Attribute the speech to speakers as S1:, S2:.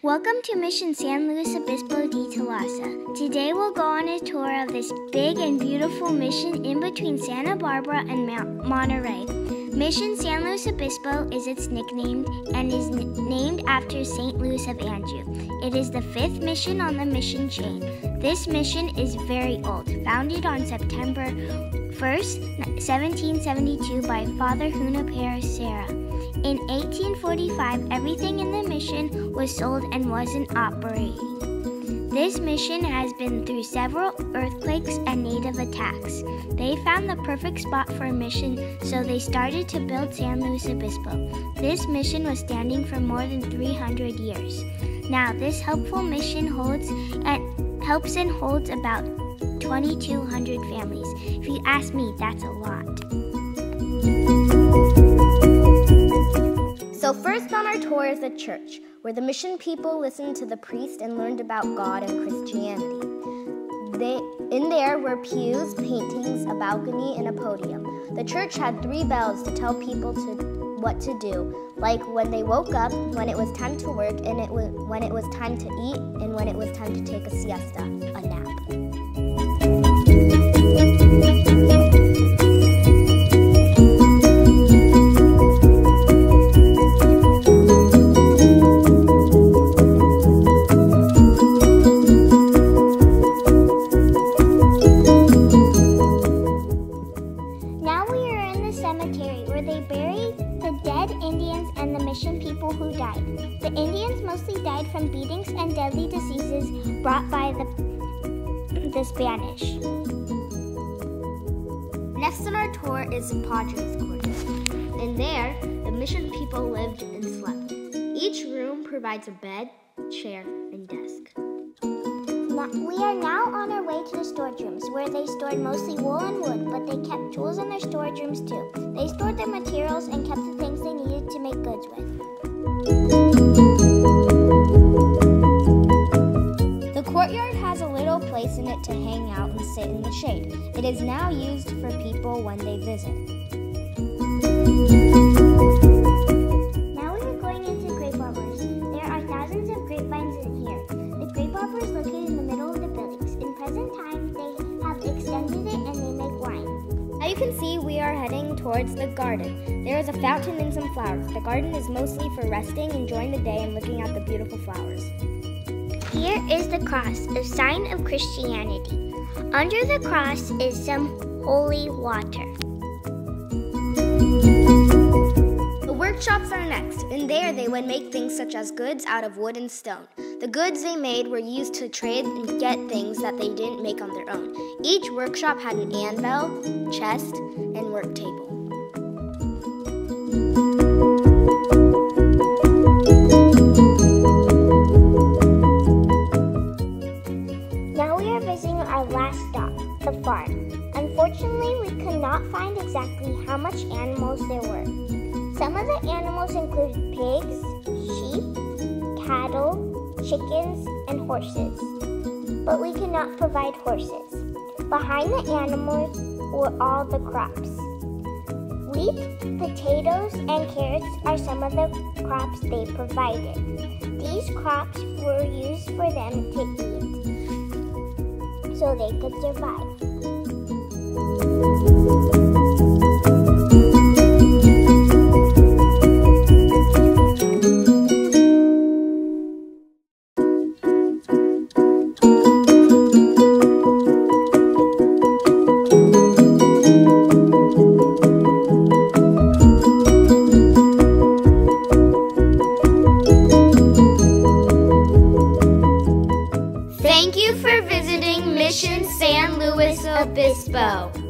S1: Welcome to Mission San Luis Obispo de Tolosa. Today we'll go on a tour of this big and beautiful mission in between Santa Barbara and Mount Monterey. Mission San Luis Obispo is its nickname and is named after St. Louis of Anjou. It is the fifth mission on the mission chain. This mission is very old, founded on September 1st, 1772 by Father Junipero Serra. In 1845, everything in the mission was sold and wasn't operating. This mission has been through several earthquakes and native attacks. They found the perfect spot for a mission, so they started to build San Luis Obispo. This mission was standing for more than 300 years. Now, this helpful mission holds and helps and holds about 2,200 families. If you ask me, that's a lot.
S2: So, first on our tour is the church, where the mission people listened to the priest and learned about God and Christianity. They, in there were pews, paintings, a balcony, and a podium. The church had three bells to tell people to what to do, like when they woke up, when it was time to work, and it when it was time to eat, and when it was time to take a siesta, a nap.
S1: Who died. The Indians mostly died from beatings and deadly diseases brought by the, the Spanish.
S2: Next on our tour is the Padres Quarters. In there, the mission people lived and slept. Each room provides a bed, chair, and desk.
S1: We are now on our way to the storage rooms where they stored mostly wool and wood, but they kept tools in their storage rooms too. They stored their materials and kept the things they needed to make goods with.
S2: The courtyard has a little place in it to hang out and sit in the shade. It is now used for people when they visit. Can see we are heading towards the garden. There is a fountain and some flowers. The garden is mostly for resting, enjoying the day, and looking at the beautiful flowers.
S1: Here is the cross, a sign of Christianity. Under the cross is some holy water.
S2: The workshops are next. and there, they would make things such as goods out of wood and stone. The goods they made were used to trade and get things that they didn't make on their own. Each workshop had an anvil, chest, and work table.
S1: Now we are visiting our last stop, the farm. Unfortunately, we could not find exactly how much animals there were. Some of the animals included pigs, sheep, cattle, chickens, and horses. But we could not provide horses. Behind the animals were all the crops. Wheat, potatoes, and carrots are some of the crops they provided. These crops were used for them to eat so they could survive.
S2: Obispo.